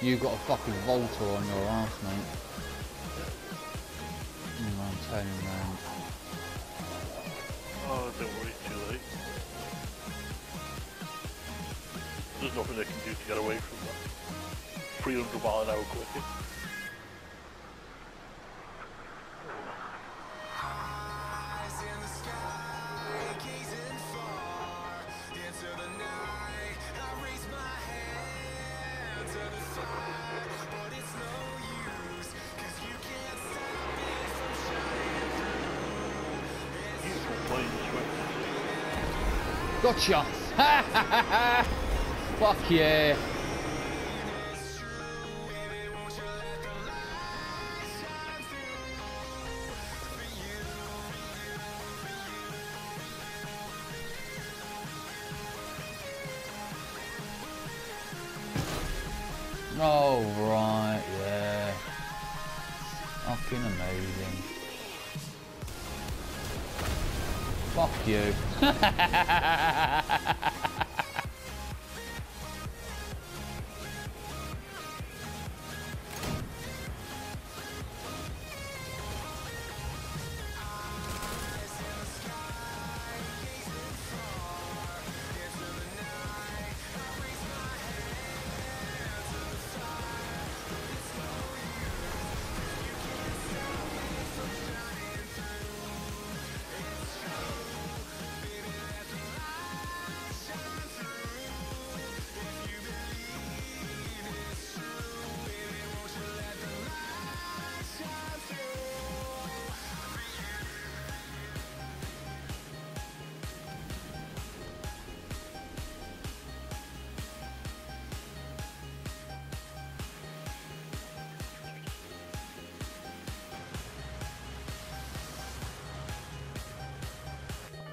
You got a fucking Volta on your ass, mate. Mm, I'm turning around. Oh, don't worry, it's too late. There's nothing they can do to get away from that. 300 mile an hour clicking. Gotcha! Fuck yeah! Oh, right, yeah. Fucking amazing. Fuck you.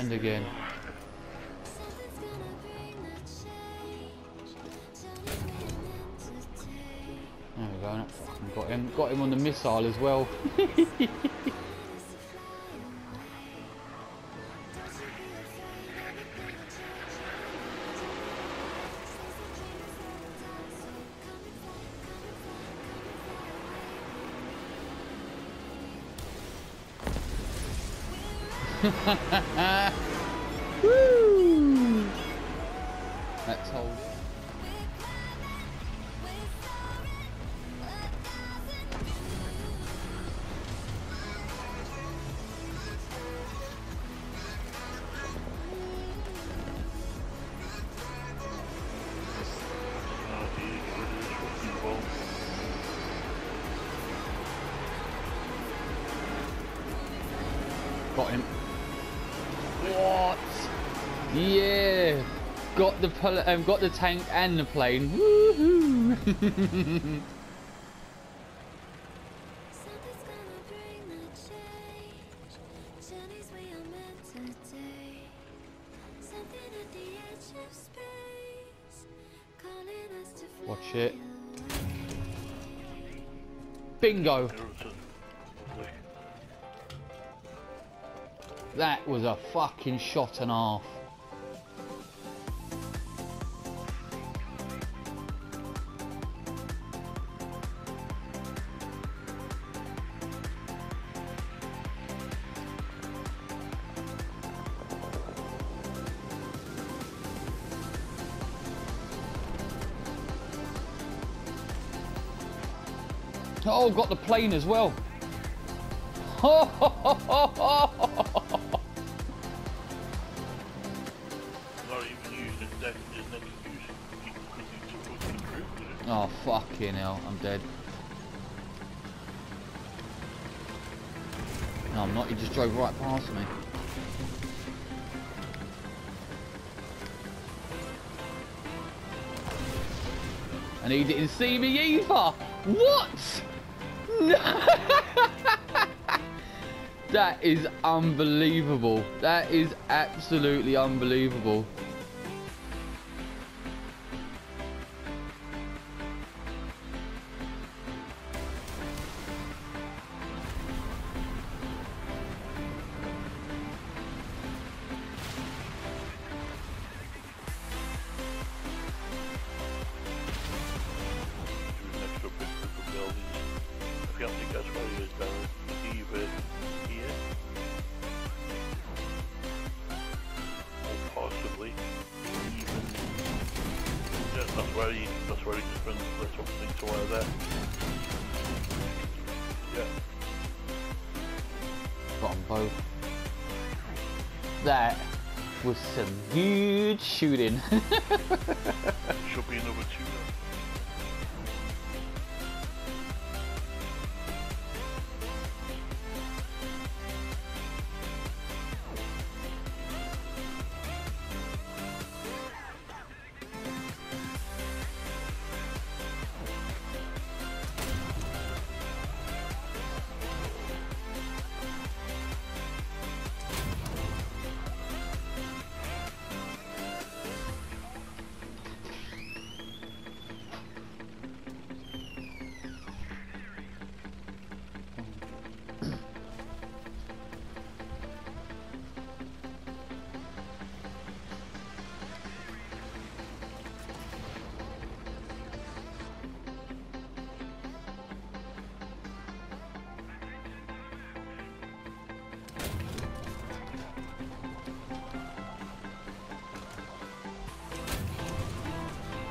And again. There we go. Got him. Got him on the missile as well. Woo! Let's hold. Oh, dear, Yeah. Got the pol- um, got the tank and the plane. Woohoo! Something's gonna bring the change. Journeys we are meant to take. Something at the edge of space, calling us to fly Watch it. Bingo. There it is. Lovely. That was a fucking shot and a half. Oh, got the plane as well. Oh, fucking hell, I'm dead. No, I'm not, he just drove right past me. And he didn't see me either! What? No! that is unbelievable. That is absolutely unbelievable. That's where he that's where he just brings the something to where there. Yeah. Got 'em both. That was some good shooting. Should be another two now.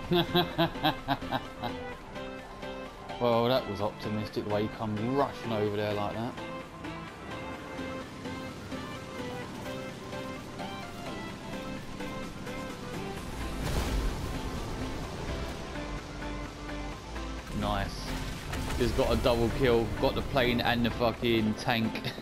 well, that was optimistic the way he come rushing over there like that. Nice. He's got a double kill, got the plane and the fucking tank.